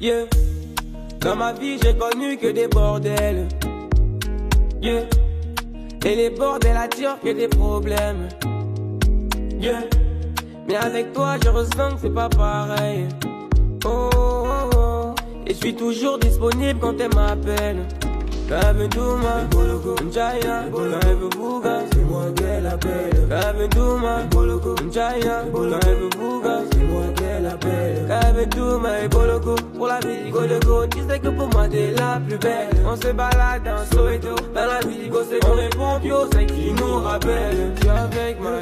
Yeah. Dans ma vie, j'ai connu que des bordels. Yeah. Et les bordels attirent que des problèmes. Yeah. Mais avec toi, je ressens que c'est pas pareil. Et je suis toujours disponible quand elle m'appelle. Kevin Douma, Njaya, Kevin Bouga, c'est moi qu'elle appelle. Kevin Douma, Njaya, Kevin Bouga, c'est moi qu'elle appelle. Kevin Douma et Boloko, pour la vie Goloko, tu sais que pour moi t'es la plus belle. On se balade en Soweto, dans la vie c'est qu'on est pompiers, c'est qui nous rappelle. Tu avec ma